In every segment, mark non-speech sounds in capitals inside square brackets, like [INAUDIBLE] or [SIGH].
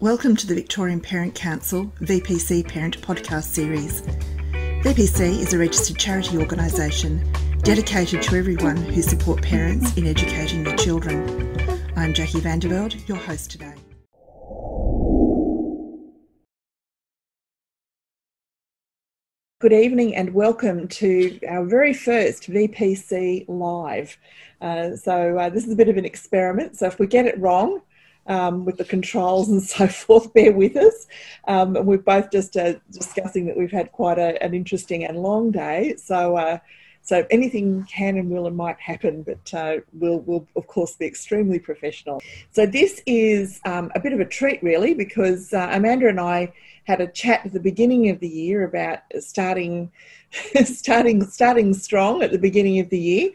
Welcome to the Victorian Parent Council VPC Parent Podcast Series. VPC is a registered charity organisation dedicated to everyone who support parents in educating their children. I'm Jackie Vanderveld, your host today. Good evening and welcome to our very first VPC Live. Uh, so, uh, this is a bit of an experiment. So, if we get it wrong, um, with the controls and [LAUGHS] so forth. Bear with us. Um, we're both just uh, discussing that we've had quite a, an interesting and long day. So, uh, so anything can and will and might happen, but uh, we'll, we'll of course be extremely professional. So this is um, a bit of a treat, really, because uh, Amanda and I had a chat at the beginning of the year about starting [LAUGHS] starting starting strong at the beginning of the year,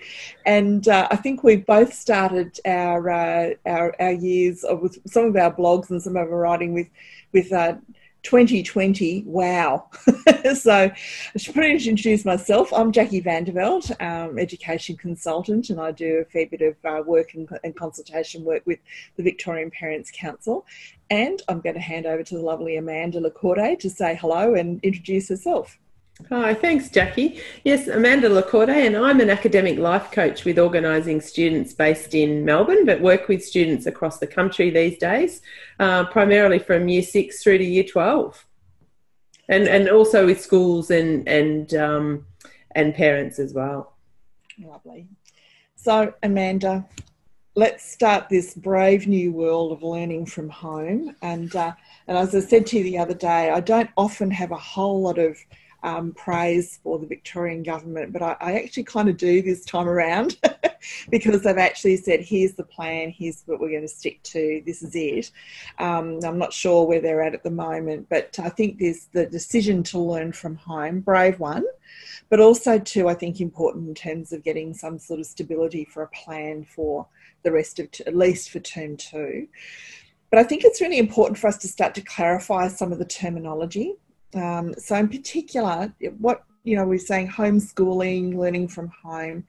and uh, I think we've both started our uh, our our years with some of our blogs and some of our writing with with. Uh, 2020, wow. [LAUGHS] so I should probably introduce myself. I'm Jackie Vanderveld, um, education consultant, and I do a fair bit of uh, work and, and, consultation work with the Victorian Parents Council. And I'm going to hand over to the lovely Amanda Lecaudé to say hello and introduce herself. Hi, thanks, Jackie. Yes, Amanda Lecaudé, and I'm an academic life coach with organising students based in Melbourne, but work with students across the country these days, uh, primarily from year six through to year 12, and, and also with schools and, and, um, and parents as well. Lovely. So, Amanda, let's start this brave new world of learning from home. And, uh, and as I said to you the other day, I don't often have a whole lot of um, praise for the Victorian government, but I, I actually kind of do this time around [LAUGHS] because they've actually said, here's the plan, here's what we're going to stick to, this is it. Um, I'm not sure where they're at at the moment, but I think there's the decision to learn from home, brave one, but also, too, I think important in terms of getting some sort of stability for a plan for the rest of, at least for term two. But I think it's really important for us to start to clarify some of the terminology um, so, in particular, what you know, we're saying homeschooling, learning from home,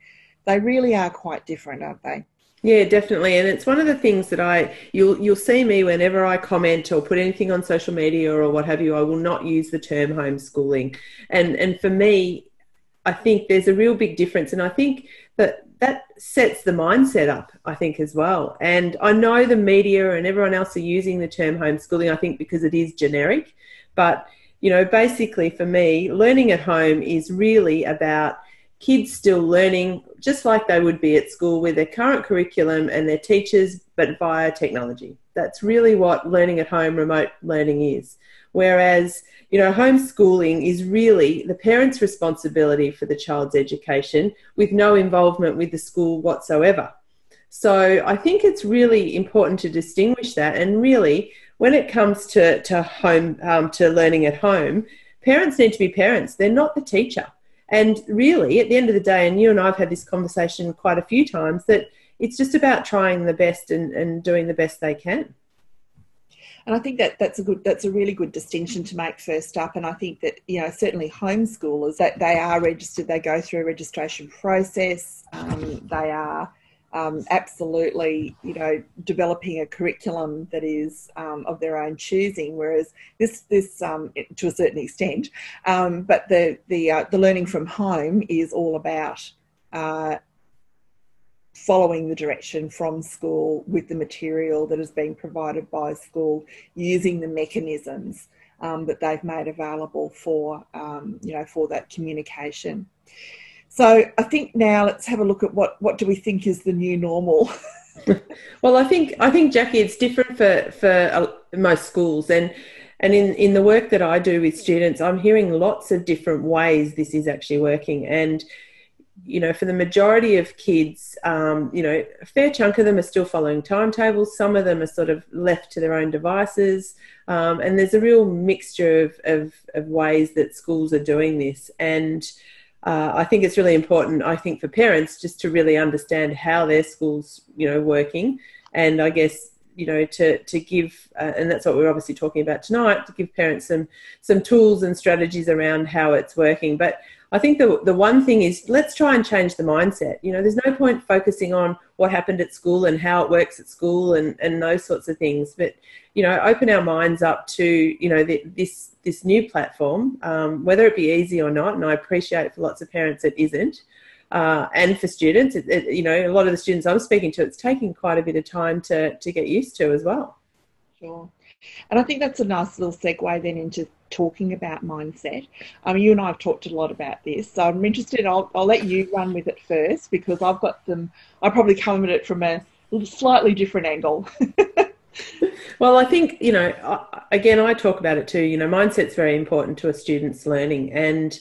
they really are quite different, aren't they? Yeah, definitely, and it's one of the things that I you'll you'll see me whenever I comment or put anything on social media or what have you. I will not use the term homeschooling, and and for me, I think there's a real big difference, and I think that that sets the mindset up. I think as well, and I know the media and everyone else are using the term homeschooling. I think because it is generic, but you know, basically for me, learning at home is really about kids still learning just like they would be at school with their current curriculum and their teachers, but via technology. That's really what learning at home, remote learning is. Whereas, you know, homeschooling is really the parent's responsibility for the child's education with no involvement with the school whatsoever. So I think it's really important to distinguish that and really when it comes to, to home um, to learning at home, parents need to be parents. They're not the teacher. And really, at the end of the day, and you and I have had this conversation quite a few times, that it's just about trying the best and, and doing the best they can. And I think that that's a good that's a really good distinction to make first up. And I think that you know certainly homeschoolers that they are registered, they go through a registration process, um, they are um, absolutely, you know, developing a curriculum that is um, of their own choosing. Whereas this, this um, to a certain extent, um, but the the uh, the learning from home is all about uh, following the direction from school with the material that is being provided by school, using the mechanisms um, that they've made available for um, you know for that communication. So I think now let's have a look at what what do we think is the new normal. [LAUGHS] well, I think I think Jackie, it's different for for uh, most schools, and and in in the work that I do with students, I'm hearing lots of different ways this is actually working, and you know, for the majority of kids, um, you know, a fair chunk of them are still following timetables. Some of them are sort of left to their own devices. Um, and there's a real mixture of, of, of, ways that schools are doing this. And uh, I think it's really important, I think, for parents just to really understand how their school's, you know, working. And I guess, you know, to, to give, uh, and that's what we're obviously talking about tonight, to give parents some, some tools and strategies around how it's working. But I think the, the one thing is let's try and change the mindset. You know, there's no point focusing on what happened at school and how it works at school and, and those sorts of things. But, you know, open our minds up to, you know, the, this this new platform, um, whether it be easy or not. And I appreciate for lots of parents it isn't. Uh, and for students, it, it, you know, a lot of the students I'm speaking to, it's taking quite a bit of time to, to get used to as well. Sure. And I think that's a nice little segue then into talking about mindset. Um, you and I have talked a lot about this, so I'm interested. I'll, I'll let you run with it first because I've got some. I probably come at it from a slightly different angle. [LAUGHS] well, I think you know. Again, I talk about it too. You know, mindset's very important to a student's learning, and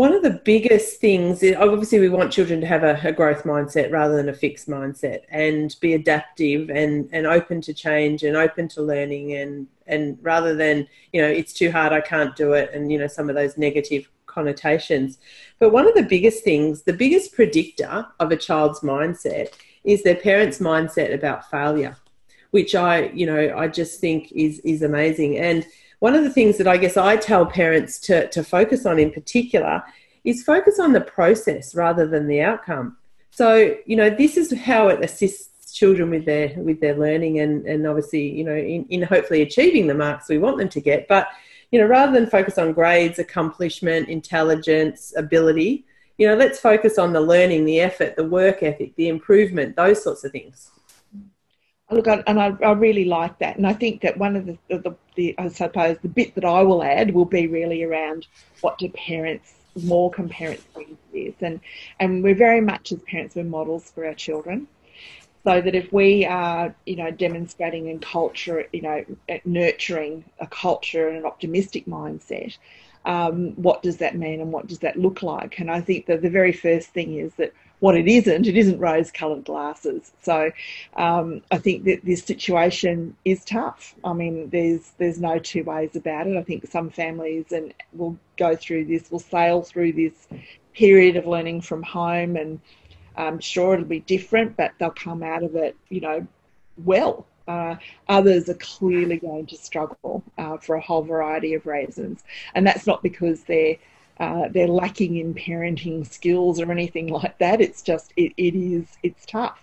one of the biggest things is obviously we want children to have a, a, growth mindset rather than a fixed mindset and be adaptive and, and open to change and open to learning and and rather than you know it's too hard I can't do it and you know some of those negative connotations. But one of the biggest things the biggest predictor of a child's mindset is their parents mindset about failure which I you know I just think is is amazing. And one of the things that I guess I tell parents to, to focus on in particular is focus on the process rather than the outcome. So, you know, this is how it assists children with their with their learning and, and obviously, you know, in, in hopefully achieving the marks we want them to get. But, you know, rather than focus on grades, accomplishment, intelligence, ability, you know, let's focus on the learning, the effort, the work ethic, the improvement, those sorts of things. Look, and I, I, really like that, and I think that one of the, the, the, I suppose, the bit that I will add will be really around what do parents, more can parents bring to this, and and we're very much as parents we're models for our children, so that if we are, you know, demonstrating and culture, you know, nurturing a culture and an optimistic mindset, um, what does that mean and what does that look like? And I think that the very first thing is that what it isn't, it isn't rose coloured glasses. So um, I think that this situation is tough. I mean, there's there's no two ways about it. I think some families and will go through this, will sail through this period of learning from home, and I'm um, sure it'll be different, but they'll come out of it, you know, well. Uh, others are clearly going to struggle uh, for a whole variety of reasons, and that's not because they're uh, they're lacking in parenting skills or anything like that. It's just it, it is it's tough.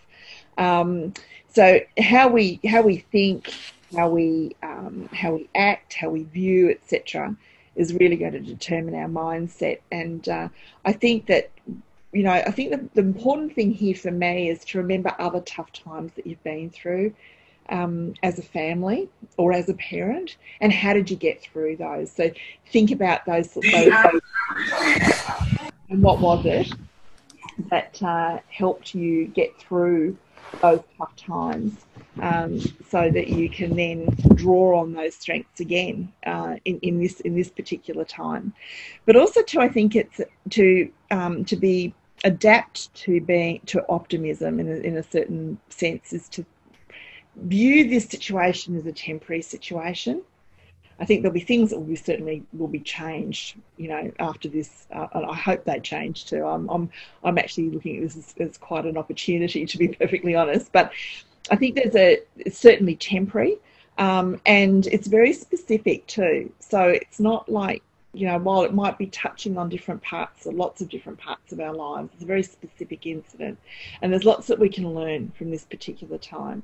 Um, so how we how we think, how we um, how we act, how we view, etc., is really going to determine our mindset. And uh, I think that you know I think the, the important thing here for me is to remember other tough times that you've been through um, as a family or as a parent, and how did you get through those? So think about those. those and what was it that uh, helped you get through those tough times, um, so that you can then draw on those strengths again uh, in, in this in this particular time. But also, to I think it's to um, to be adapt to being to optimism in a, in a certain sense is to view this situation as a temporary situation. I think there'll be things that will be certainly will be changed, you know, after this. Uh, and I hope they change too. I'm, I'm, I'm actually looking at this as, as, quite an opportunity, to be [LAUGHS] perfectly honest. But I think there's a it's certainly temporary, um, and it's very specific too. So it's not like you know, while it might be touching on different parts or lots of different parts of our lives, it's a very specific incident, and there's lots that we can learn from this particular time.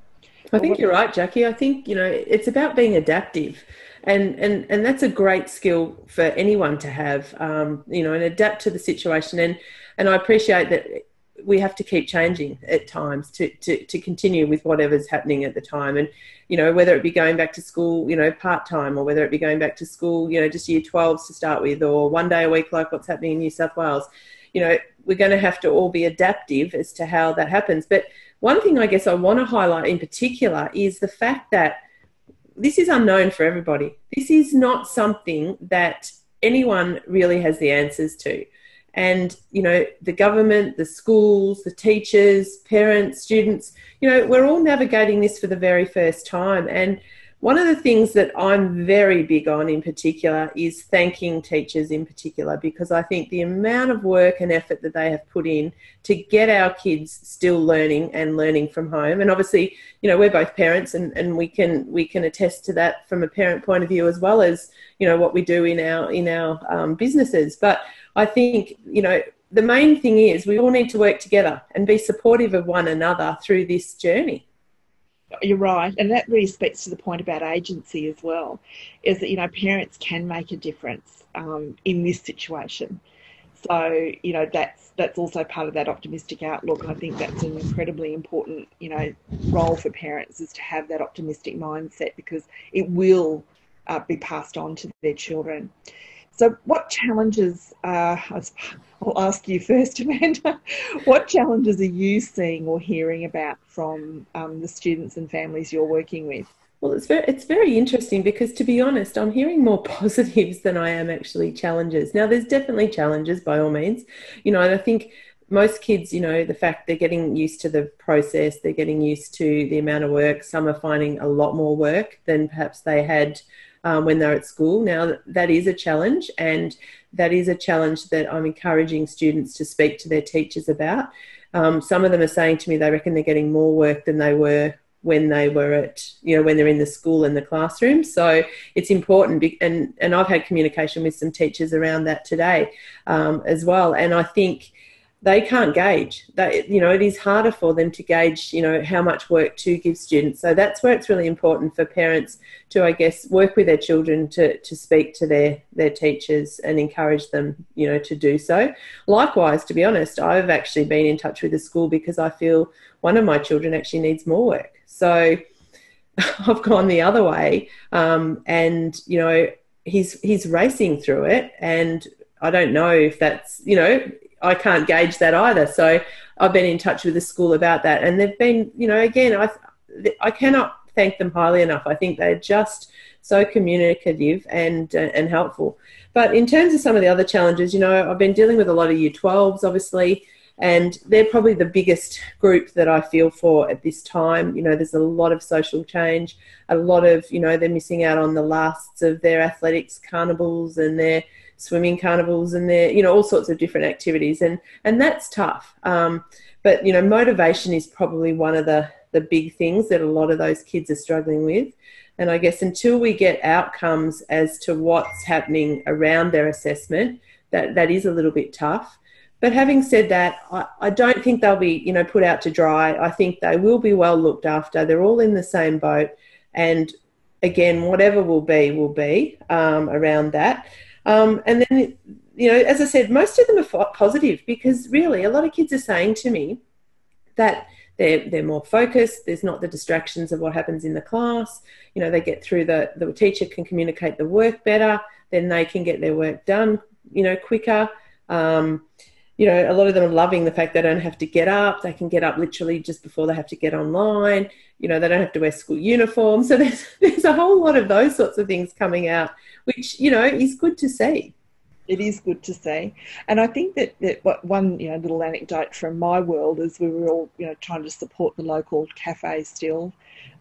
I think you're right, Jackie. I think you know it's about being adaptive, and and and that's a great skill for anyone to have. Um, you know, and adapt to the situation. And and I appreciate that we have to keep changing at times to, to, to continue with whatever's happening at the time. And, you know, whether it be going back to school, you know, part time, or whether it be going back to school, you know, just year 12s to start with, or one day a week, like what's happening in New South Wales, you know, we're going to have to all be adaptive as to how that happens. But one thing I guess I want to highlight in particular is the fact that this is unknown for everybody. This is not something that anyone really has the answers to. And, you know, the government, the schools, the teachers, parents, students, you know, we're all navigating this for the very first time. And one of the things that I'm very big on in particular is thanking teachers in particular because I think the amount of work and effort that they have put in to get our kids still learning and learning from home and obviously you know we're both parents and, and we can we can attest to that from a parent point of view as well as you know what we do in our in our um, businesses but I think, you know, the main thing is we all need to work together and be supportive of one another through this journey. You're right, and that really speaks to the point about agency as well. Is that you know parents can make a difference um, in this situation. So you know that's that's also part of that optimistic outlook. I think that's an incredibly important you know role for parents is to have that optimistic mindset because it will uh, be passed on to their children. So, what challenges, I'll ask you first, [LAUGHS] Amanda, what challenges are you seeing or hearing about from um, the students and families you're working with? Well, it's very, it's very interesting because, to be honest, I'm hearing more [LAUGHS] positives than I am actually challenges. Now, there's definitely challenges by all means, you know, and I think most kids, you know, the fact they're getting used to the process, they're getting used to the amount of work. Some are finding a lot more work than perhaps they had um, when they're at school. Now, that is a challenge, and that is a challenge that I'm encouraging students to speak to their teachers about. Um, some of them are saying to me they reckon they're getting more work than they were when they were at you know when they're in the school in the classroom so it's important and and i've had communication with some teachers around that today um, as well and i think they can't gauge. You know it is harder for them to gauge you know how much work to give students. So that's where it's really important for parents to i guess work with their children to to speak to their their teachers and encourage them you know to do so. Likewise to be honest i've actually been in touch with the school because i feel one of my children actually needs more work. So [LAUGHS] i've gone the other way um, and you know he's he's racing through it and I don't know if that's, you know, I can't gauge that either. So I've been in touch with the school about that, and they've been, you know, again, I I cannot thank them highly enough. I think they're just so communicative and uh, and helpful. But in terms of some of the other challenges, you know, I've been dealing with a lot of Year 12s, obviously, and they're probably the biggest group that I feel for at this time. You know, there's a lot of social change, a lot of, you know, they're missing out on the lasts of their athletics carnivals and their swimming carnivals and there, you know, all sorts of different activities. And, and that's tough. Um, but, you know, motivation is probably one of the, the big things that a lot of those kids are struggling with. And I guess until we get outcomes as to what's happening around their assessment, that, that is a little bit tough. But having said that, I, I, don't think they'll be, you know, put out to dry. I think they will be well looked after. They're all in the same boat. And again, whatever will be, will be um, around that. Um, and then, you know, as I said, most of them are positive because really a lot of kids are saying to me that they're, they're more focused. There's not the distractions of what happens in the class. You know, they get through the, the teacher can communicate the work better, then they can get their work done, you know, quicker. Um, you know, a lot of them are loving the fact they don't have to get up. They can get up literally just before they have to get online. You know, they don't have to wear school uniforms. [LAUGHS] So there's there's a whole lot of those sorts of things coming out which you know is good to see. It is good to see, and I think that, that one you know little anecdote from my world is we were all you know trying to support the local cafe still,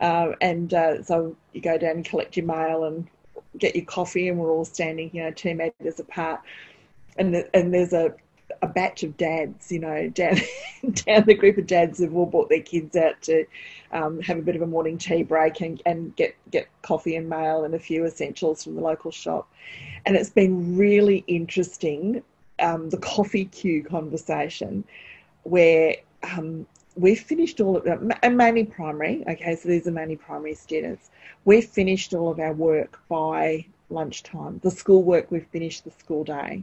uh, and uh, so you go down and collect your mail and get your coffee, and we're all standing you know two meters apart, and the, and there's a a batch of dads, you know, down [LAUGHS] down the group of dads have all brought their kids out to um, have a bit of a morning tea break and, and get get coffee and mail and a few essentials from the local shop, and it's been really interesting um, the coffee queue conversation, where um, we've finished all of them, and mainly primary. Okay, so these are mainly primary students. We've finished all of our work by lunchtime. The school work we've finished the school day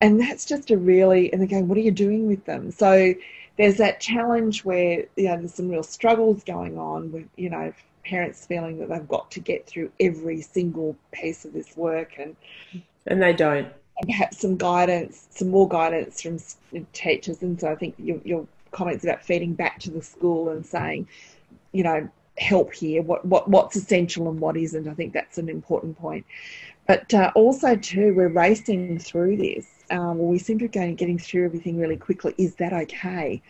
and that's just a really and again what are you doing with them? So there's that challenge where you know there's some real struggles going on with you know parents feeling that they've got to get through every single piece of this work and and they don't. and perhaps some guidance some more guidance from teachers. And so i think your, your comments about feeding back to the school and saying you know help here what, what what's essential and what isn't i think that's an important point but uh, also too we're racing through this um, we seem to be going, getting through everything really quickly. Is that okay?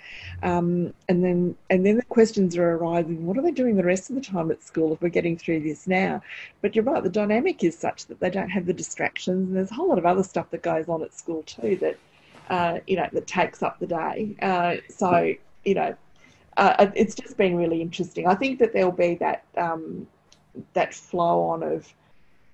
Um, and then and then the questions are arising. What are they doing the rest of the time at school if we're getting through this now? But you're right. The dynamic is such that they don't have the distractions, and there's a whole lot of other stuff that goes on at school too that uh, you know that takes up the day. Uh, so you know. Uh, it's just been really interesting. I think that there'll be that um, that flow on of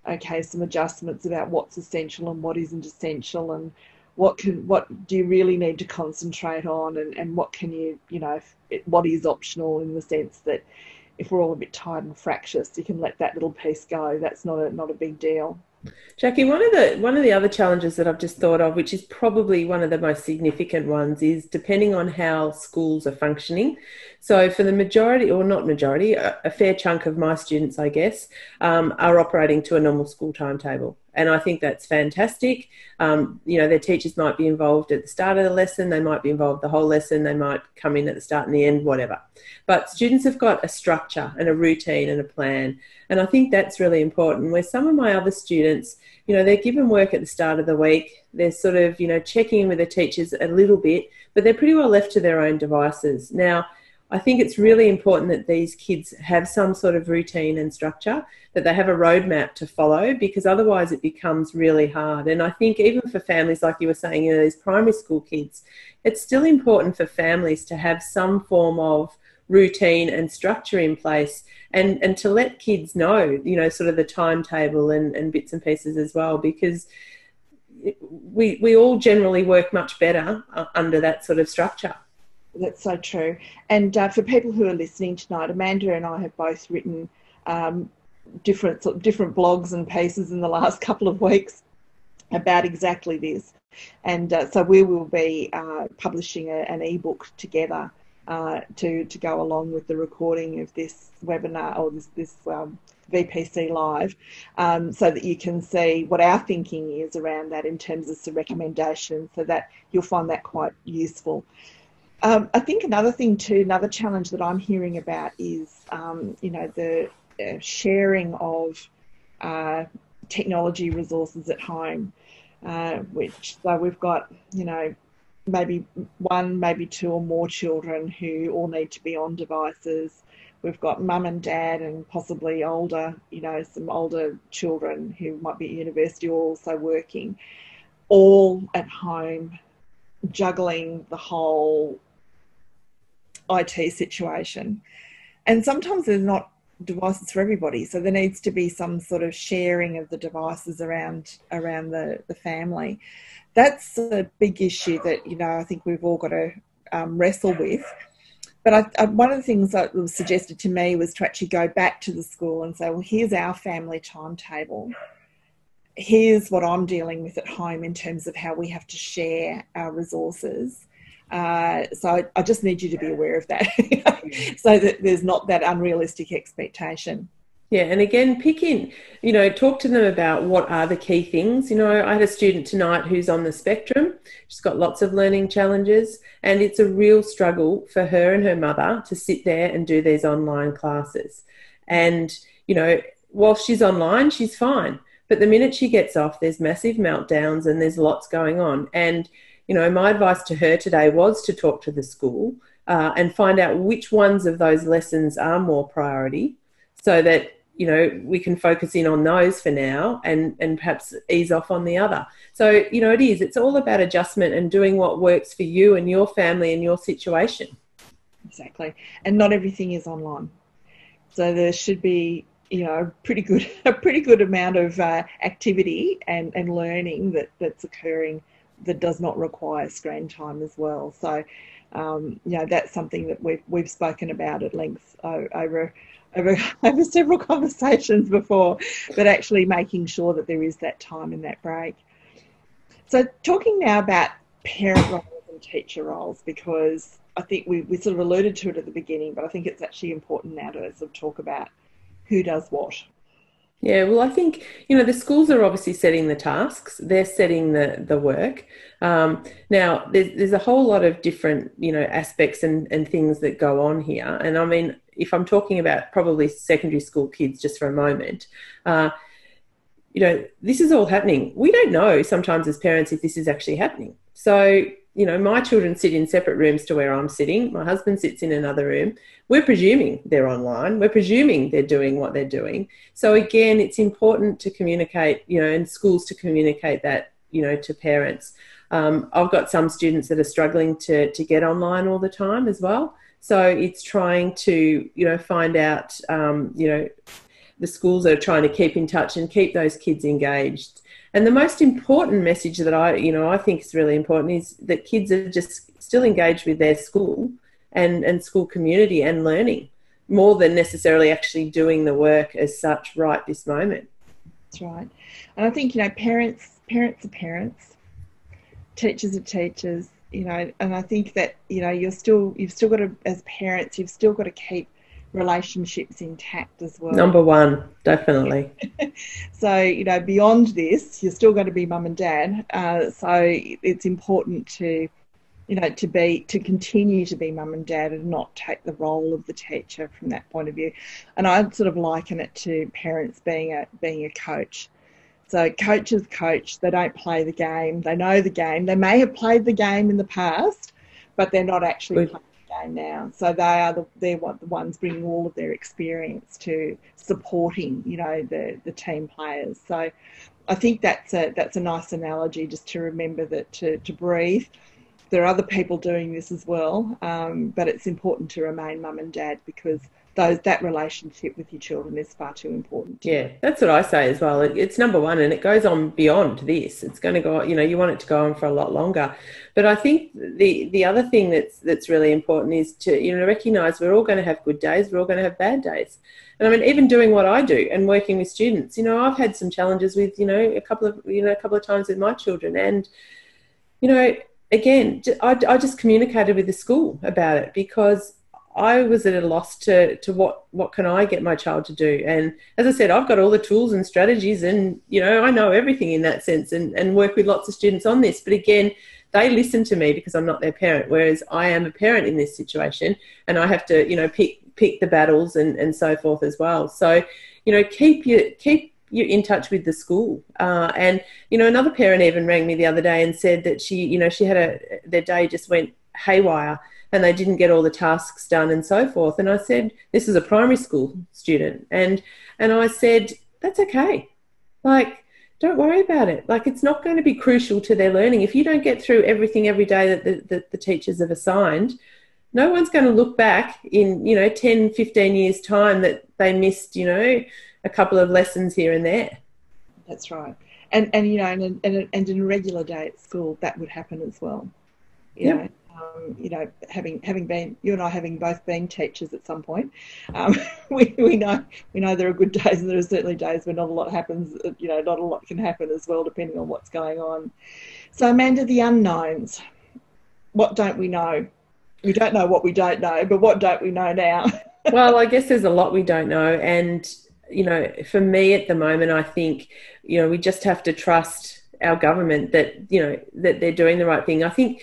okay, some adjustments about what's essential and what isn't essential, and what can what do you really need to concentrate on and, and what can you you know what is optional in the sense that if we're all a bit tired and fractious you can let that little piece go. That's not a not a big deal Jackie, one of the one of the other challenges that I've just thought of, which is probably one of the most significant ones, is depending on how schools are functioning. So, for the majority, or not majority, a, a fair chunk of my students, I guess, um, are operating to a normal school timetable and I think that's fantastic. Um, you know, their teachers might be involved at the start of the lesson, they might be involved the whole lesson, they might come in at the start and the end, whatever. But students have got a structure and a routine and a plan, and I think that's really important. Where some of my other students, you know, they're given work at the start of the week, they're sort of, you know, checking in with the teachers a little bit, but they're pretty well left to their own devices. Now, I think it's really important that these kids have some sort of routine and structure, that they have a roadmap to follow, because otherwise it becomes really hard. And I think even for families, like you were saying, you know, these primary school kids, it's still important for families to have some form of routine and structure in place and, and to let kids know, you know, sort of the timetable and, and bits and pieces as well, because we, we all generally work much better uh, under that sort of structure. That's so true. And uh, for people who are listening tonight, Amanda and I have both written um, different sort of different blogs and pieces in the last [LAUGHS] couple of weeks about exactly this. And uh, so we will be uh, publishing a, an ebook together uh, to to go along with the recording of this webinar or this this um, VPC live, um, so that you can see what our thinking is around that in terms of some recommendations. So that you'll find that quite useful. Um, I think another thing too, another challenge that I'm hearing about is, um, you know, the uh, sharing of uh, technology resources at home, uh, which so we've got, you know, maybe one, maybe two or more children who all need to be on devices. We've got mum and dad and possibly older, you know, some older children who might be at university or also working, all at home, juggling the whole IT situation. And sometimes there's not devices for everybody. So there needs to be some sort of sharing of the devices around around the, the family. That's a big issue that, you know, I think we've all got to um, wrestle with. But I, I, one of the things that was suggested to me was to actually go back to the school and say, well, here's our family timetable. Here's what I'm dealing with at home in terms of how we have to share our resources uh, so I, I, just need you to be aware of that [LAUGHS] so that there's not that unrealistic expectation. Yeah, and again, pick in, you know, talk to them about what are the key things. You know, I had a student tonight who's on the spectrum. She's got lots of learning challenges, and it's a real struggle for her and her mother to sit there and do these online classes. And, you know, while she's online, she's fine. But the minute she gets off, there's massive meltdowns and there's lots going on. And you know, my advice to her today was to talk to the school uh, and find out which ones of those lessons are more priority so that you know we can focus in on those for now and and perhaps ease off on the other. So you know it is it's all about adjustment and doing what works for you and your family and your situation. Exactly. And not everything is online. So there should be you know a pretty good [LAUGHS] a pretty good amount of uh, activity and and learning that that's occurring that does not require screen time as well. So, um, you know, that's something that we've we've spoken about at length over over [LAUGHS] over several conversations before, but actually making sure that there is that time in that break. So, talking now about parent roles and teacher roles, because I think we, we sort of alluded to it at the beginning, but I think it's actually important now to sort of talk about who does what. Yeah, well, I think you know the schools are obviously setting the tasks; they're setting the the work. Um, now, there's there's a whole lot of different you know aspects and and things that go on here. And I mean, if I'm talking about probably secondary school kids just for a moment, uh, you know, this is all happening. We don't know sometimes as parents if this is actually happening. So you know, my children sit in separate rooms to where I'm sitting. My husband sits in another room. We're presuming they're online. We're presuming they're doing what they're doing. So again, it's important to communicate, you know, and schools to communicate that, you know, to parents. Um, I've got some students that are struggling to to get online all the time as well. So it's trying to, you know, find out, um, you know, the schools are trying to keep in touch and keep those kids engaged. And the most important message that I, you know, I think is really important is that kids are just still engaged with their school and, and school community and learning more than necessarily actually doing the work as such right this moment. That's right. And I think, you know, parents parents are parents, teachers are teachers, you know, and I think that, you know, you're still you've still got to as parents, you've still got to keep relationships intact as well. Number one, definitely. [LAUGHS] so, you know, beyond this, you're still going to be mum and dad. Uh, so it's important to, you know, to be, to continue to be mum and dad and not take the role of the teacher from that point of view. And I'd sort of liken it to parents being a, being a coach. So coaches coach, they don't play the game. They know the game. They may have played the game in the past, but they're not actually Good. playing game now. So they are the they're what the ones bringing all of their experience to supporting, you know, the the team players. So I think that's a that's a nice analogy just to remember that to, to breathe. There are other people doing this as well, um, but it's important to remain mum and dad because those that relationship with your children is far too important. Yeah, that's what I say as well. It, it's number one, and it goes on beyond this. It's going to go. You know, you want it to go on for a lot longer. But I think the the other thing that's that's really important is to you know recognise we're all going to have good days. We're all going to have bad days. And I mean, even doing what I do and working with students, you know, I've had some challenges with you know a couple of you know a couple of times with my children, and you know again, I, I just communicated with the school about it because I was at a loss to to what what can I get my child to do. And as I said, I've got all the tools and strategies, and you know I know everything in that sense, and and work with lots of students on this. But again, they listen to me because I'm not their parent, whereas I am a parent in this situation, and I have to you know pick pick the battles and and so forth as well. So you know keep your keep you in touch with the school. Uh, and you know, another parent even rang me the other day and said that she, you know, she had a their day just went haywire and they didn't get all the tasks done and so forth. And I said, this is a primary school student. And, and I said, that's okay. Like, don't worry about it. Like, it's not going to be crucial to their learning. If you don't get through everything every day that the, that the teachers have assigned, no one's going to look back in, you know, 10, 15 years' time that they missed, you know, a couple of lessons here and there. That's right. And, and you know, and, and, and in a regular day at school, that would happen as well. You yep. know, um, you know, having having been you and I having both been teachers at some point, um, [LAUGHS] we, we know we know there are good days and there are certainly days where not a lot happens. Uh, you know, not a lot can happen as well, depending on what's going on. So, Amanda, the unknowns. What don't we know? We don't know what we don't know, but what don't we know now? [LAUGHS] well, I guess there's a lot we don't know, and you know, for me at the moment, I think you know we just have to trust our government that you know that they're doing the right thing. I think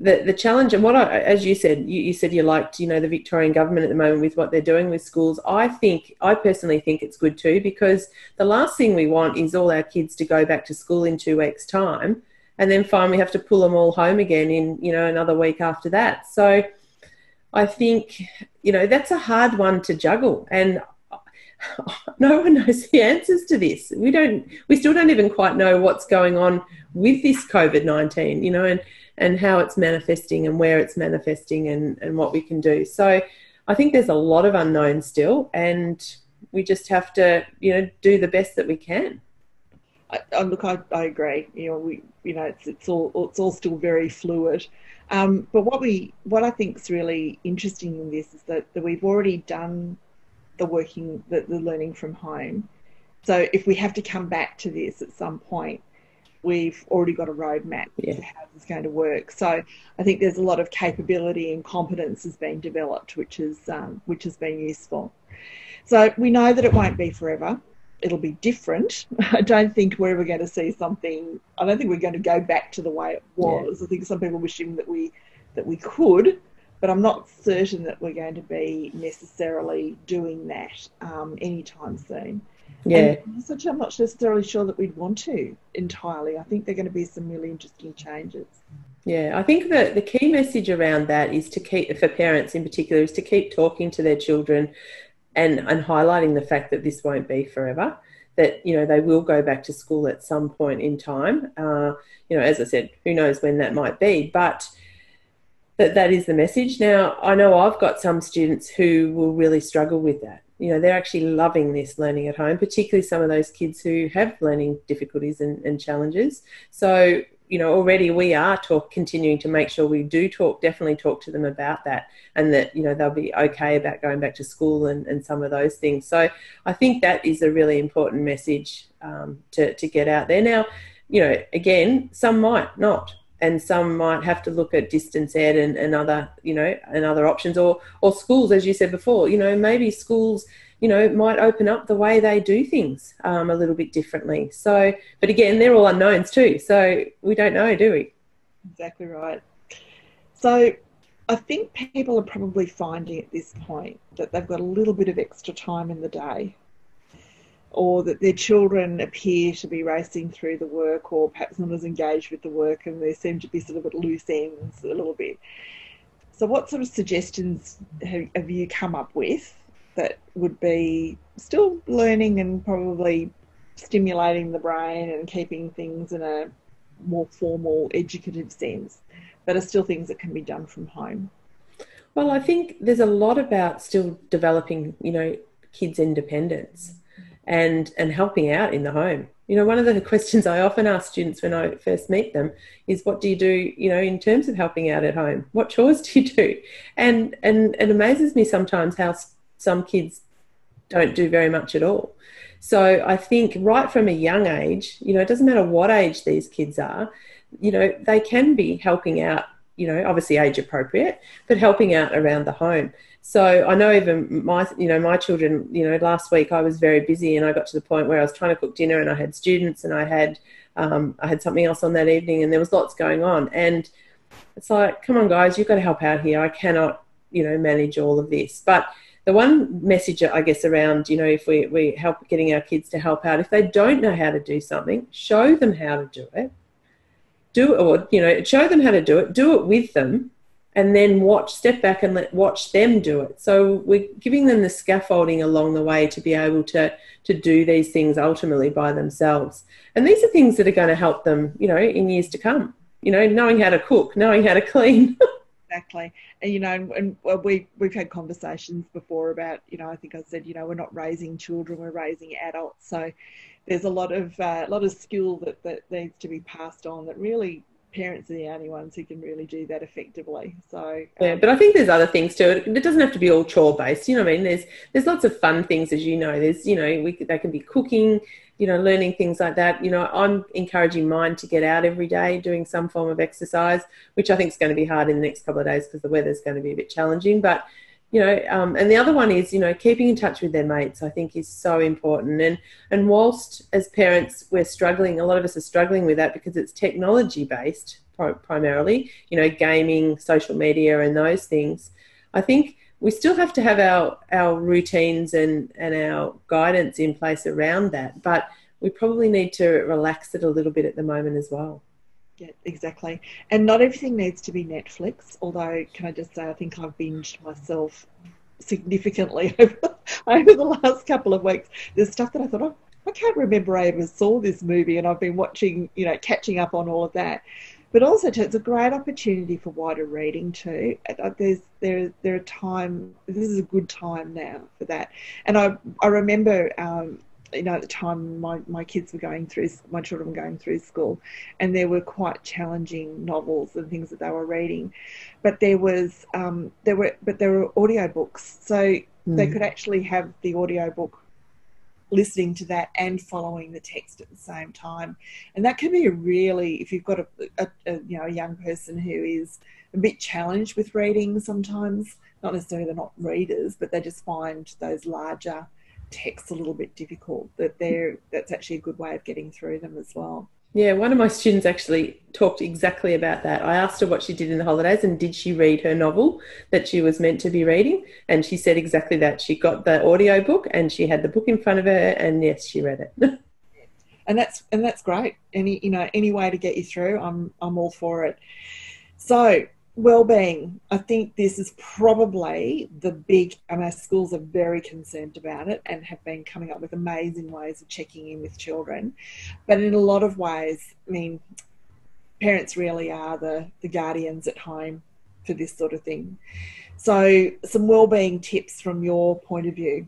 the the challenge and what I, as you said, you, you said you liked you know the Victorian government at the moment with what they're doing with schools. I think I personally think it's good too because the last thing we want is all our kids to go back to school in two weeks' time and then finally have to pull them all home again in you know another week after that. So I think you know that's a hard one to juggle and [LAUGHS] no one knows the answers to this. We don't we still don't even quite know what's going on with this COVID-19, you know, and and how it's manifesting and where it's manifesting and, and what we can do. So I think there's a lot of unknown still, and we just have to, you know, do the best that we can. I, look, I, I agree. You know, we, you know, it's it's all it's all still very fluid. Um, but what we, what I think is really interesting in this is that, that we've already done the working, the, the learning from home. So if we have to come back to this at some point, we've already got a roadmap yeah. to how this is going to work. So I think there's a lot of capability and competence has been developed, which is um, which has been useful. So we know that it won't be forever. It'll be different. [LAUGHS] I don't think we're ever going to see something. I don't think we're going to go back to the way it was. Yeah. I think some people wishing that we that we could, but I'm not certain that we're going to be necessarily doing that um, anytime soon. Yeah. And I'm not necessarily sure that we'd want to entirely. I think there are going to be some really interesting changes. Yeah, I think that the key message around that is to keep, for parents in particular, is to keep talking to their children and, and highlighting the fact that this won't be forever. That you know they will go back to school at some point in time. Uh, you know, as I said, who knows when that might be, but that that is the message. Now, I know I've got some students who will really struggle with that you know they're actually loving this learning at home particularly some of those kids who have learning difficulties and, and challenges. So you know already we are talk continuing to make sure we do talk definitely talk to them about that and that you know they'll be okay about going back to school and, and some of those things. So i think that is a really important message um, to, to get out there. Now you know again some might not and some might have to look at distance ed and, and other you know and other options or or schools as you said before you know maybe schools you know might open up the way they do things um, a little bit differently. So but again they're all unknowns too. So we don't know do we? Exactly right. So i think people are probably finding at this point that they've got a little bit of extra time in the day or that their children appear to be racing through the work or perhaps not as engaged with the work and they seem to be sort of at loose ends a little bit. So, what sort of suggestions have, have you come up with that would be still learning and probably stimulating the brain and keeping things in a more formal educative sense, but are still things that can be done from home? Well, I think there's a lot about still developing, you know, kids' independence and and helping out in the home. You know one of the [LAUGHS] questions i often ask students when i first meet them is what do you do you know in terms of helping out at home? What chores do you do? And and it amazes me sometimes how some kids don't do very much at all. So i think right from a young age you know it doesn't matter what age these kids are you know they can be helping out you know obviously age appropriate but helping out around the home so I know even my, you know, my children, you know, last week I was very busy and I got to the point where I was trying to cook dinner and I had students and I had, um, I had something else on that evening and there was lots going on. And it's like, come on, guys, you've got to help out here. I cannot, you know, manage all of this. But the one message, I guess, around, you know, if we, we help getting our kids to help out, if they don't know how to do something, show them how to do it. Do it, or, you know, show them how to do it, do it with them and then watch step back and let watch them do it. So we're giving them the scaffolding along the way to be able to to do these things ultimately by themselves. And these are things that are going to help them you know in years to come you know knowing how to cook knowing how to clean. [LAUGHS] Exactly. And you know and, we we've had conversations before about you know i think i said you know we're not raising children we're raising adults. So there's a lot of uh, a lot of skill that that needs to be passed on that really parents are the only ones who can really do that effectively. So yeah, um, but I think there's other things too. It, it doesn't have to be all chore based. You know what I mean? There's there's lots of fun things, as you know. There's you know we they can be cooking, you know, learning things like that. You know, I'm encouraging mine to get out every day, doing some form of exercise, which I think is going to be hard in the next couple of days because the weather's going to be a bit challenging. But you know, um, and the other one is, you know, keeping in touch with their mates. I think is so important. And and whilst as parents we're struggling, a lot of us are struggling with that because it's technology based primarily. You know, gaming, social media, and those things. I think we still have to have our our routines and and our guidance in place around that, but we probably need to relax it a little bit at the moment as well. Yeah, exactly. And not everything needs to be Netflix. Although, can I just say, I think I've binged myself significantly [LAUGHS] over, over the last couple of weeks. There's stuff that I thought, oh, I can't remember I ever saw this movie, and I've been watching, you know, catching up on all of that. But also, it's a great opportunity for wider reading too. Uh, there's there there are time. This is a good time now for that. And I I remember um, you know, at the time my, my kids were going through, my children were going through school, and there were quite challenging novels and things that they were reading. But there was, um, there were, but there were audio books, so mm. they could actually have the audio book listening to that and following the text at the same time. And that can be a really, if you've got a, a, a you know, a young person who is a bit challenged with reading sometimes, not necessarily they're not readers, but they just find those larger text a little bit difficult, that they're that's actually a good way of getting through them as well. Yeah, one of my students actually talked exactly about that. I asked her what she did in the holidays and did she read her novel that she was meant to be reading? And she said exactly that. She got the audio book and she had the book in front of her and yes, she read it. [LAUGHS] and that's and that's great. Any you know, any way to get you through, I'm I'm all for it. So well-being. I think this is probably the big and our schools are very concerned about it and have been coming up with amazing ways of checking in with children. But in a lot of ways i mean parents really are the, the guardians at home for this sort of thing. So some well-being tips from your point of view.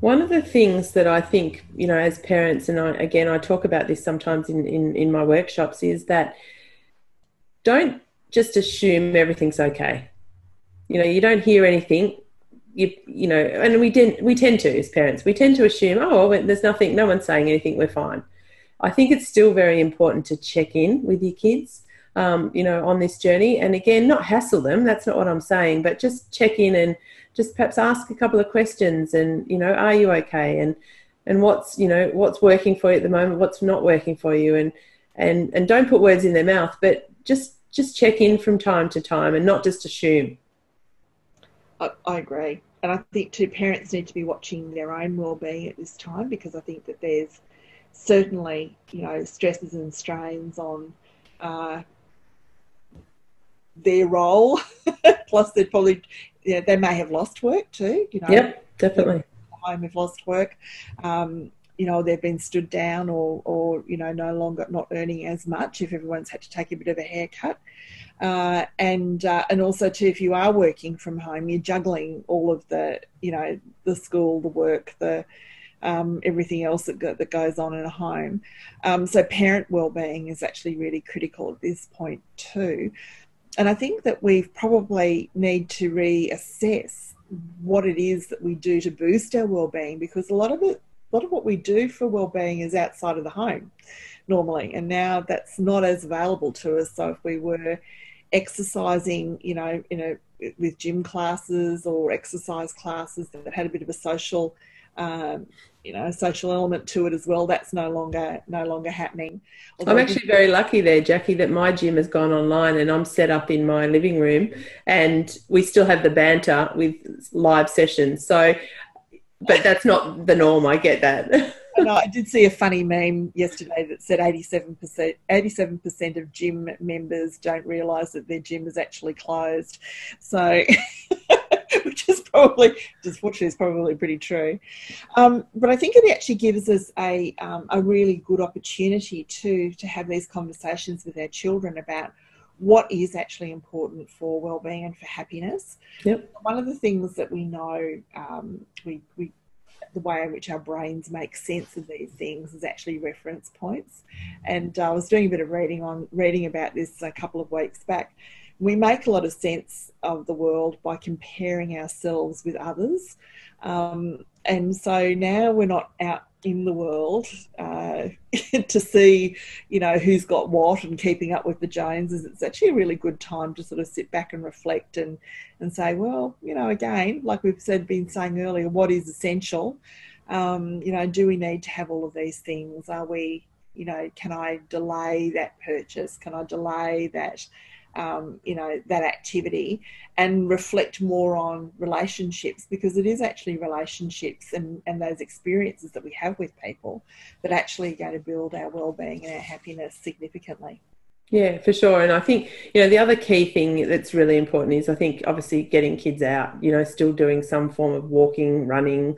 One of the things that I think, you know, as parents, and I, again, I talk about this sometimes in, in, in my workshops, is that don't just assume everything's okay. You know, you don't hear anything, you you know, and we tend we tend to as parents, we tend to assume, oh, well, there's nothing, no one's saying anything, we're fine. I think it's still very important to check in with your kids, um, you know, on this journey, and again, not hassle them. That's not what I'm saying, but just check in and just perhaps ask a couple of questions and you know are you okay and and what's you know what's working for you at the moment what's not working for you and and and don't put words in their mouth but just just check in from time to time and not just assume i, I agree and i think too parents need to be watching their own well-being at this time because i think that there's certainly you know stresses and strains on uh, their role. [LAUGHS] Plus, they're probably yeah, they may have lost work too. You know, yep, definitely. Home have lost work. Um, you know, they've been stood down or, or you know, no longer not earning as much if everyone's had to take a bit of a haircut. Uh, and uh, and also too, if you are working from home, you're juggling all of the you know the school, the work, the um, everything else that, go, that goes on in a home. Um, so parent well-being is actually really critical at this point too and I think that we probably need to reassess what it is that we do to boost our well-being because a lot of it a lot of what we do for well-being is outside of the home normally and now that's not as available to us. So if we were exercising you know in a with gym classes or exercise classes that had a bit of a social um, you know social element to it as well that's no longer no longer happening. Although i'm actually very lucky there jackie that my gym has gone online and i'm set up in my living room and we still have the banter with live sessions. So but that's not the norm i get that [LAUGHS] no, I did see a funny meme yesterday that said 87%, 87% of gym members don't realise that their gym is actually closed. So [LAUGHS] which is probably, just fortunately, is probably pretty true. Um, but I think it actually gives us a, um, a really good opportunity to, to have these conversations with our children about what is actually important for well-being and for happiness. Yep. One of the things that we know, um, we, we the way in which our brains make sense of these things is actually reference points. And I was doing a bit of reading on reading about this a couple of weeks back, we make a lot of sense of the world by comparing ourselves with others. Um, and so now we're not out in the world uh, [LAUGHS] to see, you know, who's got what and keeping up with the Joneses. It's actually a really good time to sort of sit back and reflect and, and say, well, you know, again, like we've said, been saying earlier, what is essential? Um, you know, do we need to have all of these things? Are we, you know, can I delay that purchase? Can I delay that? Um, you know that activity and reflect more on relationships because it is actually relationships and, and those experiences that we have with people that actually are going to build our well-being and our happiness significantly yeah, for sure. And I think, you know, the other key thing that's really important is I think obviously getting kids out, you know, still doing some form of walking, running,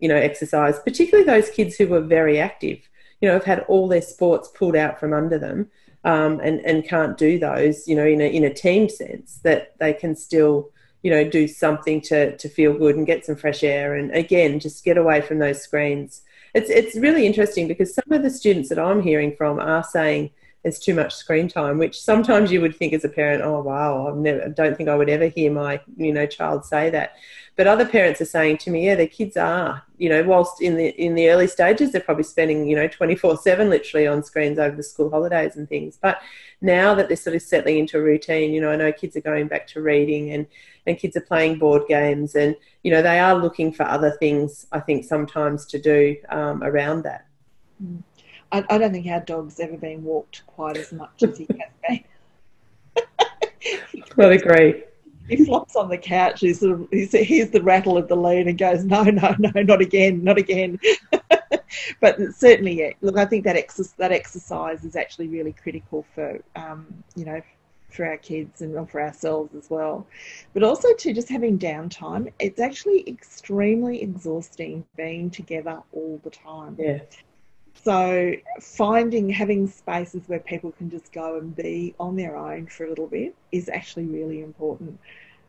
you know, exercise, particularly those kids who were very active, you know, have had all their sports pulled out from under them um, and and can't do those, you know, in a in a team sense, that they can still, you know, do something to to feel good and get some fresh air, and again, just get away from those screens. It's it's really interesting because some of the students that I'm hearing from are saying there's too much screen time, which sometimes you would think as a parent, oh wow, never, I don't think I would ever hear my you know child say that. But other parents are saying to me, yeah, their kids are, you know, whilst in the in the early stages they're probably spending you know 24 seven literally on screens over the school holidays and things. But now that they're sort of settling into a routine, you know, I know kids are going back to reading and and kids are playing board games and you know they are looking for other things. I think sometimes to do um, around that. Mm. I, I, don't think our dog's ever been walked quite as much as he has [LAUGHS] been. I agree. He flops on the couch. He sort of he hears the rattle of the lead and goes, "No, no, no, not again, not again." [LAUGHS] but certainly, yeah. Look, I think that exercise, that exercise is actually really critical for um, you know for our kids and for ourselves as well. But also to just having downtime. It's actually extremely exhausting being together all the time. Yeah. So finding having spaces where people can just go and be on their own for a little bit is actually really important.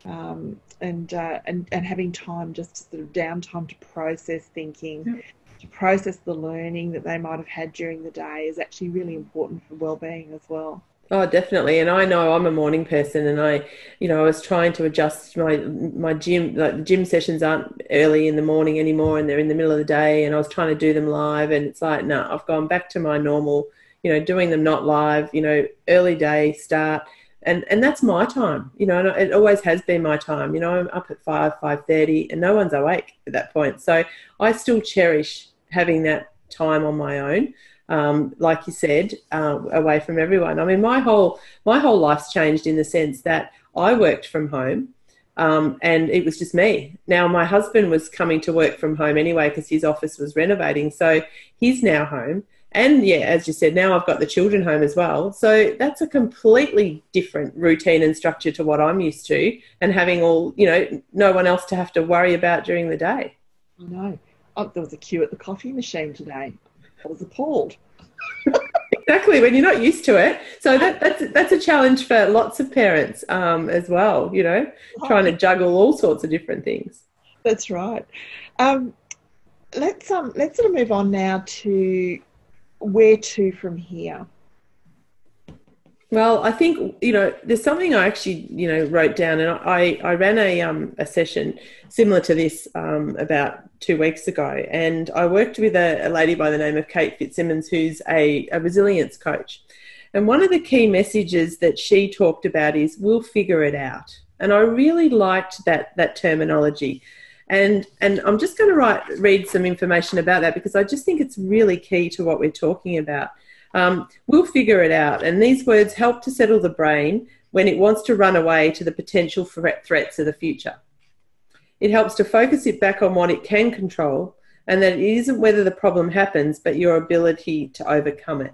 um, and, uh, and and having time just sort of downtime to process thinking. Yep. To process the learning that they might have had during the day is actually really important for well-being as well. Oh, definitely. And I know I'm a morning person, and I, you know, I was trying to adjust my my gym. Like the gym sessions aren't early in the morning anymore, and they're in the middle of the day. And I was trying to do them live, and it's like, no, nah, I've gone back to my normal, you know, doing them not live. You know, early day start, and and that's my time. You know, and it always has been my time. You know, I'm up at five, five thirty, and no one's awake at that point. So I still cherish having that time on my own um, like you said, uh, away from everyone. I mean, my whole my whole life's changed in the sense that I worked from home. Um, and it was just me. Now, my husband was coming to work from home anyway because his office was renovating. So he's now home. And yeah, as you said, now I've got the children home as well. So that's a completely different routine and structure to what I'm used to, and having all, you know, no one else to have to worry about during the day. I know. Oh, there was a queue at the coffee machine today. I was appalled. exactly when you're not used to it. So that, that's that's a challenge for lots of parents um, as well. You know, trying to juggle all sorts of different things. That's right. Um, let's um let's sort of move on now to where to from here. Well, I think you know there's something I actually you know wrote down, and I I ran a um a session similar to this um about two weeks ago, and I worked with a, a lady by the name of Kate Fitzsimmons, who's a, a resilience coach, and one of the key messages that she talked about is we'll figure it out, and I really liked that that terminology, and and I'm just going to write read some information about that because I just think it's really key to what we're talking about um, we'll figure it out. And these words help to settle the brain when it wants to run away to the potential threat, threats of the future. It helps to focus it back on what it can control and that it isn't whether the problem happens, but your ability to overcome it.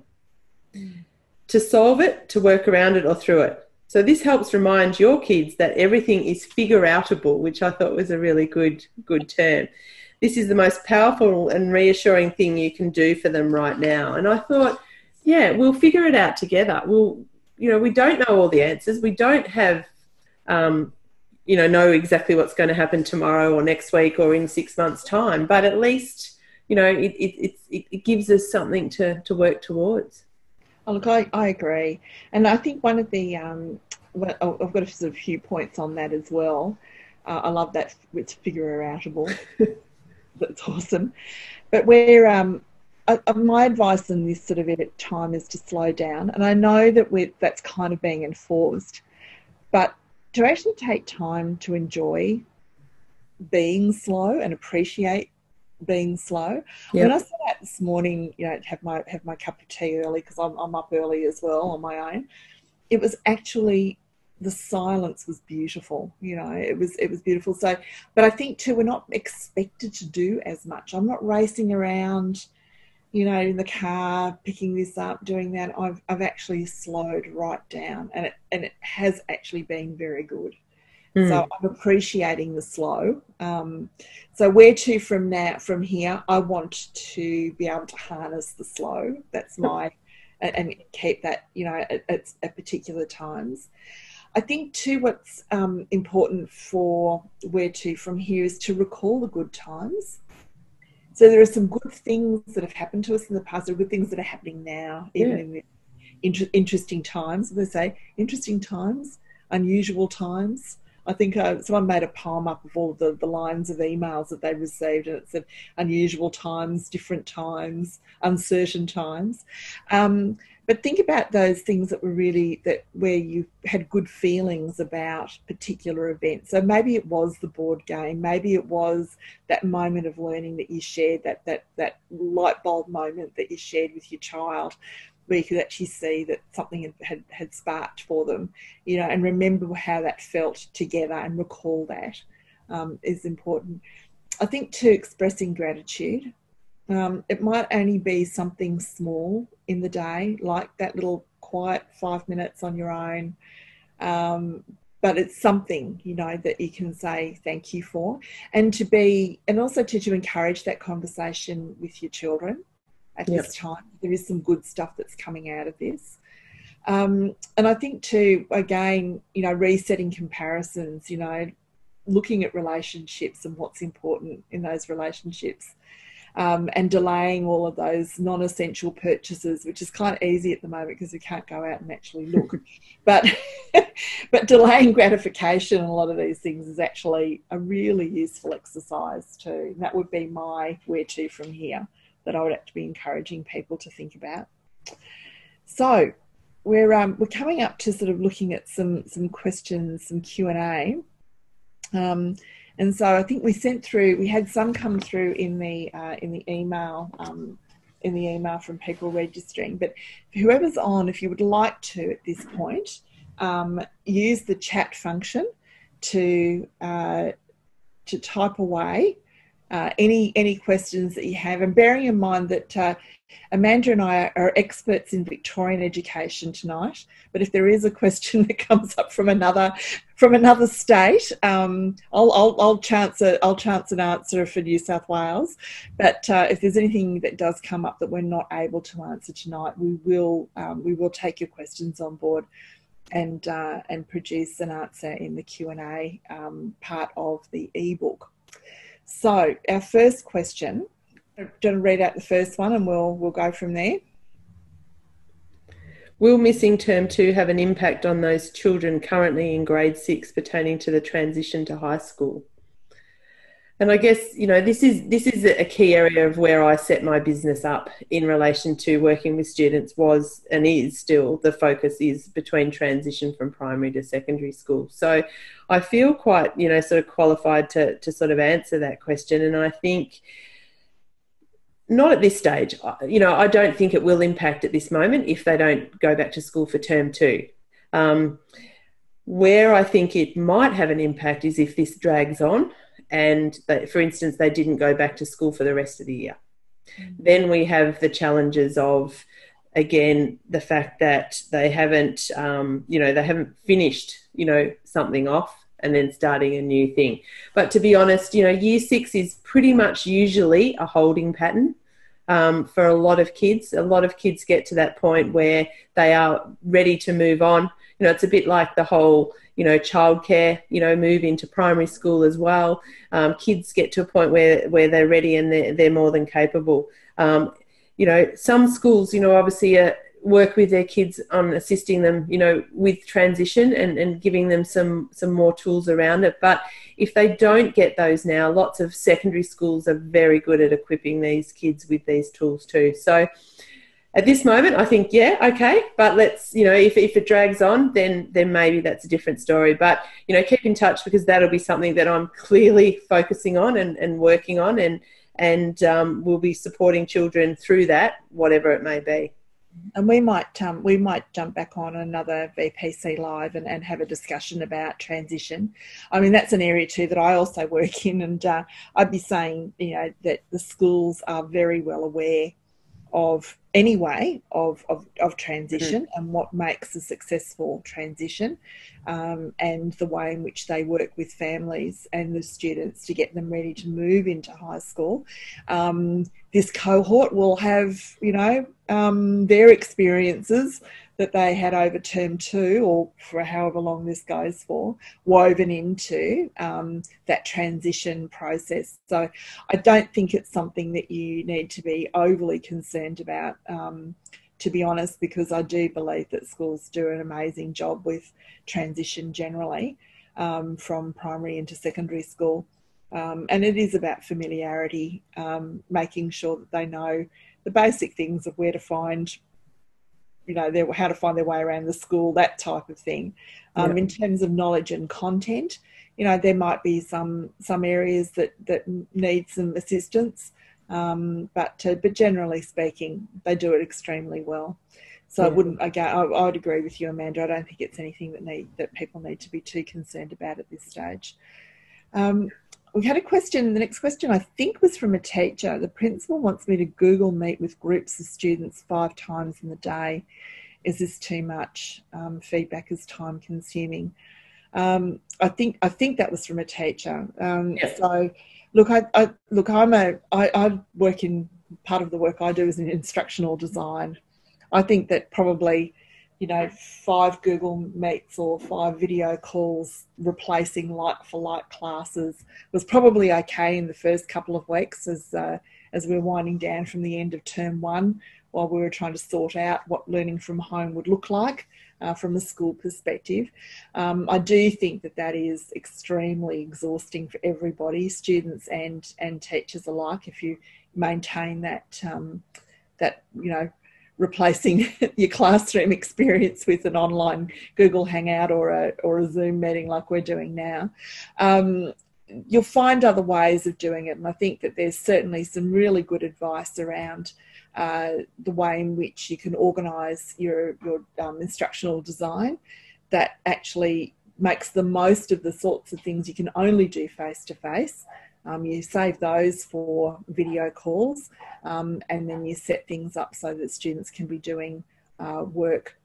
Mm. To solve it, to work around it or through it. So this helps remind your kids that everything is figure outable, which I thought was a really good good term. This is the most powerful and reassuring thing you can do for them right now. And I thought yeah, we'll figure it out together. We'll, you know, we don't know all the answers. We don't have, um, you know, know exactly what's going to happen tomorrow or next week or in six months' time. But at least, you know, it it, it, it gives us something to to work towards. Oh, look, I, I agree, and I think one of the um, well, oh, I've got a sort of few points on that as well. Uh, I love that it's figure outable. [LAUGHS] That's awesome. But where um, uh, my advice in this sort of time is to slow down. And I know that we that's kind of being enforced, but to actually take time to enjoy being slow and appreciate being slow. Yep. When I set out this morning, you know, have my have my cup of tea early because I'm, I'm up early as well on my own. It was actually the silence was beautiful you know it was it was beautiful so but i think too we're not expected to do as much i'm not racing around you know, in the car, picking this up, doing that, I've, I've actually slowed right down and it, and it has actually been very good. Mm. So I'm appreciating the slow. Um, so where to from now, from here, I want to be able to harness the slow. That's my, and keep that, you know, at, at, at particular times. I think too, what's um, important for where to from here is to recall the good times so there are some good things that have happened to us in the past. There are good things that are happening now, even yeah. in inter- interesting times. They say interesting times, unusual times. I think uh, someone made a palm up of all the, the lines of emails that they received, and it said unusual times, different times, uncertain times. Um, but think about those things that were really that where you had good feelings about particular events so maybe it was the board game maybe it was that moment of learning that you shared that that that light bulb moment that you shared with your child where you could actually see that something had, had, sparked for them you know and remember how that felt together and recall that um, is important i think to expressing gratitude um, it might only be something small in the day, like that little quiet five minutes on your own. Um, but it's something, you know, that you can say thank you for. And to be, and also to, to encourage that conversation with your children at yep. this time. There is some good stuff that's coming out of this. Um, and I think too, again, you know, resetting comparisons, you know, looking at relationships and what's important in those relationships. Um, and delaying all of those non-essential purchases, which is kind of easy at the moment because we can't go out and actually look. [LAUGHS] but [LAUGHS] but delaying gratification and a lot of these things is actually a really useful exercise too. And that would be my where to from here that I would to be encouraging people to think about. So we're um, we're coming up to sort of looking at some some questions, some Q and A. Um, and so I think we sent through, we had some come through in the uh, in the email um, in the email from people registering. But whoever's on, if you would like to at this point, um, use the chat function to uh, to type away uh, any any questions that you have, and bearing in mind that uh, Amanda and I are experts in Victorian education tonight, but if there is a question [LAUGHS] that comes up from another from another state, um, I'll, I'll, I'll, chance a, I'll chance an answer for New South Wales. But uh, if there's anything that does come up that we're not able to answer tonight, we will um, we will take your questions on board and uh, and produce an answer in the Q and A um, part of the ebook. So our first question, I'm going to read out the first one and we'll, we'll go from there. Will missing term two have an impact on those children currently in grade six pertaining to the transition to high school? And I guess you know this is this is a key area of where I set my business up in relation to working with students was and is still the focus is between transition from primary to secondary school. So I feel quite you know sort of qualified to to sort of answer that question, and I think not at this stage. You know, I don't think it will impact at this moment if they don't go back to school for term two. Um, where I think it might have an impact is if this drags on and they, for instance, they didn't go back to school for the rest of the year. Mm-hmm. Then we have the challenges of, again, the fact that they haven't, um, you know, they haven't finished, you know, something off and then starting a new thing. But to be honest, you know, year six is pretty much usually a holding pattern. Um, for a lot of kids. A lot of kids get to that point where they are ready to move on. You know, it's a bit like the whole, you know, childcare, you know, move into primary school as well. Um, kids get to a point where, where they're ready and they're, they're more than capable. Um, you know, some schools, you know, obviously uh, work with their kids on assisting them, you know, with transition and, and giving them some, some more tools around it. But if they don't get those now, lots of secondary schools are very good at equipping these kids with these tools too. So, at this moment, I think, yeah, okay, but let's, you know, if, if it drags on, then then maybe that's a different story. But you know, keep in touch because that'll be something that I'm clearly focusing on and, and working on, and and um, we'll be supporting children through that, whatever it may be. And we might um, we might jump back on another VPC live and, and have a discussion about transition. I mean that's an area too that I also [LAUGHS] work in, and uh, I'd be saying you know that the schools are very well aware of anyway of, of, of transition mm-hmm. and what makes a successful transition um, and the way in which they work with families and the students to get them ready to move into high school. Um, this cohort will have, you know, um, their experiences that they had over term two or for however long this goes for woven into um, that transition process. So I don't think it's something that you need to be overly concerned about. Um, to be honest, because I do believe that schools do an amazing job with transition generally um, from primary into secondary school. Um, and it is about familiarity, um, making sure that they know the basic things of where to find you know their, how to find their way around the school that type of thing um, yeah. in terms of knowledge and content you know there might be some some areas that that need some assistance um, but uh, but generally speaking they do it extremely well so yeah. I wouldn't again I, I, would agree with you Amanda I don't think it's anything that need that people need to be too concerned about at this stage um, we had a question. The next question, I think, was from a teacher. The principal wants me to Google Meet with groups of students five times in the day. Is this too much? Um, feedback is time consuming. Um, I think I think that was from a teacher. Um, So, look, I, I, look, I'm a I, I work in part of the work I do is in instructional design. I think that probably you know, five Google Meets or five video calls replacing like for like classes was probably okay in the first couple of weeks as uh, as we were winding down from the end of term one while we were trying to sort out what learning from home would look like uh, from a school perspective. Um, I do think that that is extremely exhausting for everybody, students and and teachers alike. If you maintain that um, that you know replacing [LAUGHS] your classroom experience with an online Google Hangout or a or a Zoom meeting like we're doing now. Um, you'll find other ways of doing it, and I think that there's certainly some really good advice around uh, the way in which you can organise your your um, instructional design that actually makes the most of the sorts of things you can only do face to face um, you save those for video calls um, and then you set things up so that students can be doing uh, work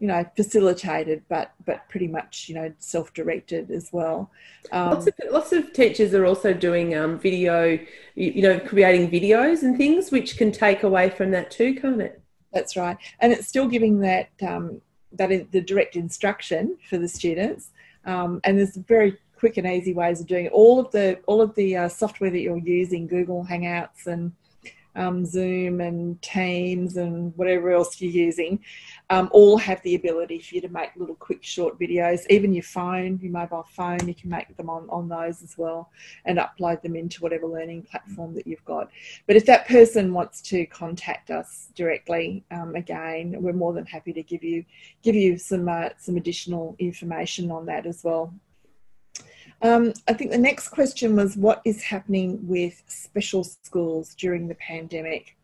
you know facilitated but but pretty much you know self-directed as well. Um, lots, of, lots of teachers are also doing um, video you know creating videos and things which can take away from that too can't it? That's right. And it's still giving that um, that is the direct instruction for the students. Um, and there's very quick and easy ways of doing it. All of the all of the uh, software that you're using, Google Hangouts and um, Zoom and Teams and whatever else you're using, um, all have the ability for you to make little quick short videos. Even your phone, your mobile phone, you can make them on, on those as well and upload them into whatever learning platform that you've got. But if that person wants to contact us directly, um, again, we're more than happy to give you give you some uh, some additional information on that as well. Um, I think the next question was what is happening with special schools during the pandemic?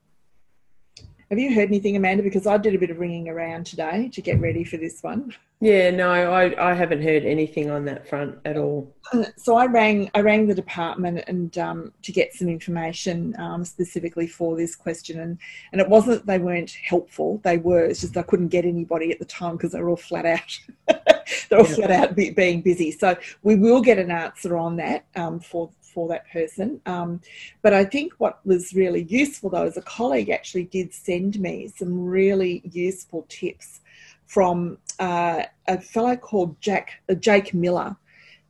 Have you heard anything, Amanda? Because I did a bit of ringing around today to get ready for this one. Yeah, no, I, I haven't heard anything on that front at all. Uh, so I rang I rang the department and um, to get some information um, specifically for this question, and and it wasn't that they weren't helpful; they were. It's just I couldn't get anybody at the time because they were all flat out. [LAUGHS] They're all yeah. flat out be, being busy. So we will get an answer on that um, for for that person. Um, but I think what was really useful though is a colleague actually did send me some really useful tips from uh, a fellow called Jack uh, Jake Miller.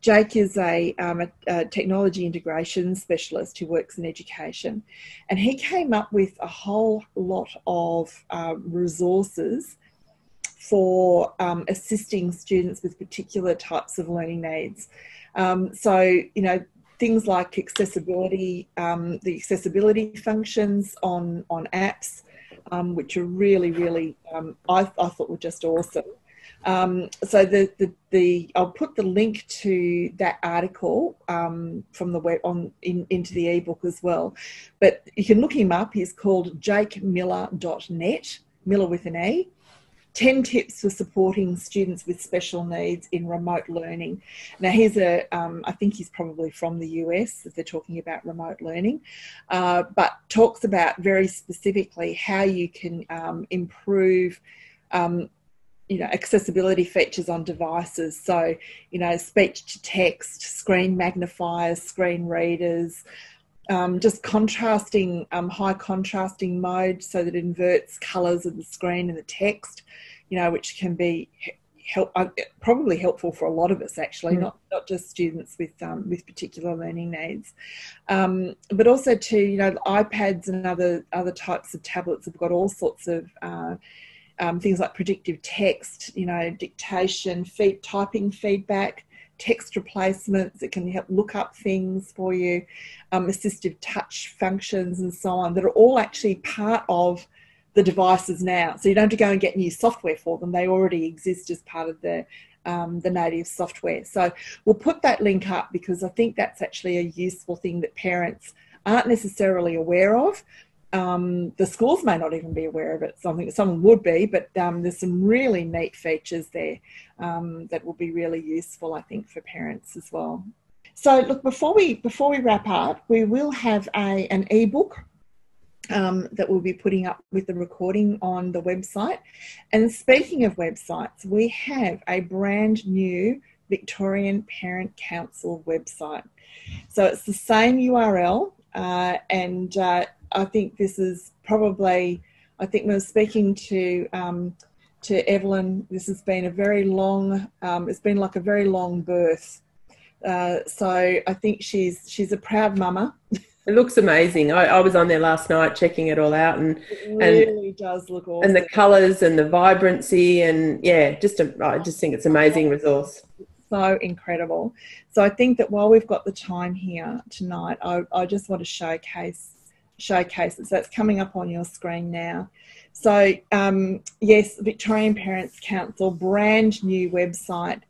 Jake is a, um, a, a, technology integration specialist who works in education, and he came up with a whole lot of uh, resources for um, assisting students with particular types of learning needs. Um, so, you know, things like accessibility, um, the accessibility functions on, on apps, um, which are really, really, um, I, I, thought were just awesome. Um, so the, the, the I'll put the link to that article um, from the web on in, into the ebook as well. But you can look him up. He's called jakemiller.net, Miller with an E. 10 tips for supporting students with special needs in remote learning. Now, here's a, um, I think he's probably from the US if they're talking about remote learning, uh, but talks about very specifically how you can um, improve. Um, you know accessibility features on devices so you know speech to text screen magnifiers screen readers um, just contrasting um, high contrasting mode so that it inverts colors of the screen and the text you know, which can be help uh, probably helpful for a lot of us actually, mm. not not just students with um, with particular learning needs, um, but also to you know iPads and other other types of tablets have got all sorts of uh, um, things like predictive text, you know, dictation, feed, typing feedback, text replacements. It can help look up things for you, um, assistive touch functions, and so on that are all actually part of the devices now. So you don't have to go and get new software for them. They already exist as part of the um, the native software. So we'll put that link up because I think that's actually a useful thing that parents aren't necessarily aware of. Um, the schools may not even be aware of it. Something someone would be, but um, there's some really neat features there um, that will be really useful, I think, for parents as well. So look, before we before we wrap up, we will have a an ebook um, that we'll be putting up with the recording on the website. And speaking of websites, we have a brand new Victorian Parent Council website. So it's the same URL, uh, and uh, I think this is probably, I think we are speaking to um, to Evelyn. This has been a very long. Um, it's been like a very long birth. Uh, so I think she's she's a proud mama. [LAUGHS] It looks amazing. I, I, was on there last night checking it all out, and it really and, does look awesome. And the colours and the vibrancy, and yeah, just a, I just think it's an amazing resource. So incredible. So I think that while we've got the time here tonight, I, I just want to showcase showcase it. So that's coming up on your screen now. So um, yes, Victorian Parents Council brand new website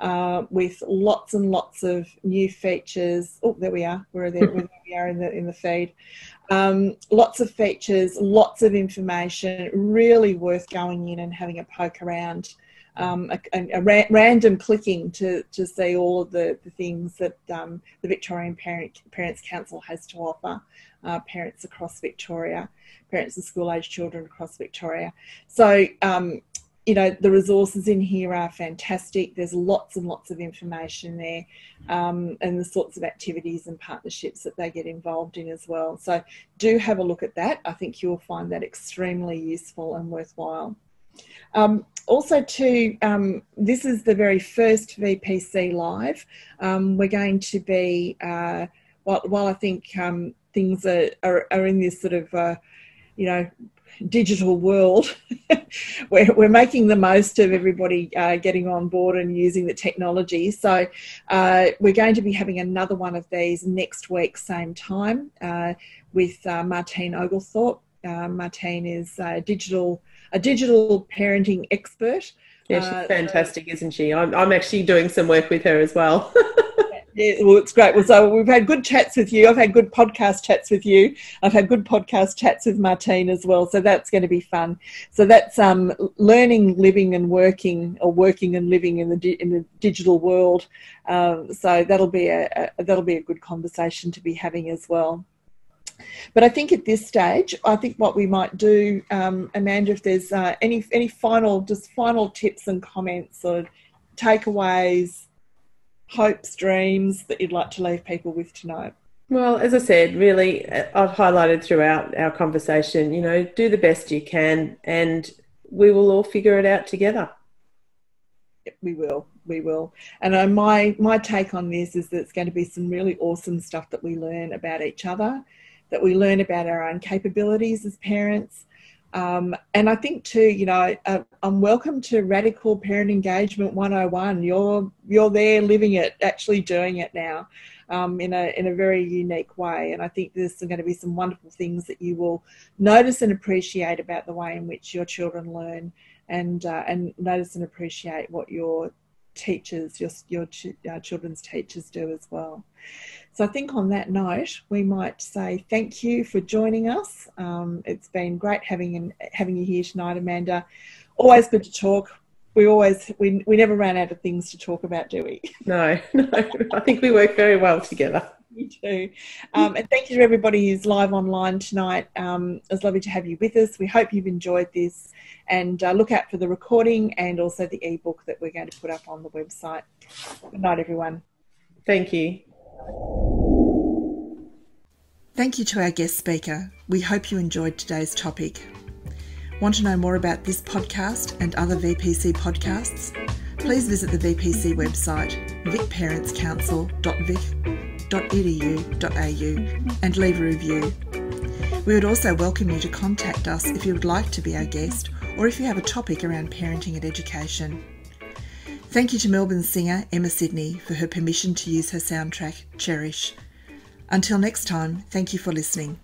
uh, with lots and lots of new features. Oh, there we are. We're there. we are in the in the feed. Um, lots of features, lots of information. Really worth going in and having a poke around. Um, a, a, a random clicking to, to see all of the, the things that um, the Victorian Parent, Parents Council has to offer uh, parents across Victoria, parents of school age children across Victoria. So um, you know, the resources in here are fantastic. There's lots and lots of information there um, and the sorts of activities and partnerships that they get involved in as well. So do have a look at that. I think you'll find that extremely useful and worthwhile. Um, also, too, um, this is the very first VPC live. Um, we're going to be, uh, while, while I think um, things are, are, are, in this sort of, uh, you know, digital world [LAUGHS] we're, we're making the most of everybody uh, getting on board and using the technology so uh, we're going to be having another one of these next week same time uh, with uh, martine oglethorpe martine is digital a digital parenting expert yeah she's uh, fantastic isn't she I'm, I'm actually doing some work with her as well [LAUGHS] Yeah, well, it's great. Well, so we've had good chats with you. I've had good podcast chats with you. I've had good podcast chats with Martine as well. So that's going to be fun. So that's um, learning, living, and working, or working and living in the di- in the digital world. Um, so that'll be a, a that'll be a good conversation to be having as well. But I think at this stage, I think what we might do, um, Amanda, if there's uh, any any final just final tips and comments or takeaways hopes, dreams that you'd like to leave people with tonight? Well, as I said, really, I've highlighted throughout our conversation, you know, do the best you can and we will all figure it out together. We will, we will. And uh, my, my take on this is that it's going to be some really awesome stuff that we learn about each other, that we learn about our own capabilities as parents, um, and I think too, you know, uh, I'm welcome to Radical Parent Engagement 101. You're you're there, living it, actually doing it now, um, in a in a very unique way. And I think there's going to be some wonderful things that you will notice and appreciate about the way in which your children learn, and uh, and notice and appreciate what your teachers, your your ch- uh, children's teachers do as well. So I think on that note, we might say thank you for joining us. Um, it's been great having having you here tonight, Amanda. Always good to talk. We always we we never ran out of things to talk about, do we? [LAUGHS] No, no. I think we work very well together. Me too. Um, and thank you to everybody who's live online tonight. Um, it was lovely to have you with us. We hope you've enjoyed this and uh, look out for the recording and also the ebook that we're going to put up on the website. Good night, everyone. Thank you. Thank you to our guest speaker. We hope you enjoyed today's topic. Want to know more about this podcast and other VPC podcasts? Please visit the VPC website vicparentscouncil.vic.edu.au and leave a review. We would also welcome you to contact us if you would like to be our guest or if you have a topic around parenting and education. Thank you to Melbourne singer Emma Sidney for her permission to use her soundtrack, Cherish. Until next time, thank you for listening.